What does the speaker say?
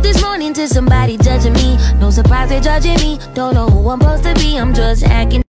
up this morning to somebody judging me. No surprise they're judging me. Don't know who I'm supposed to be, I'm just acting.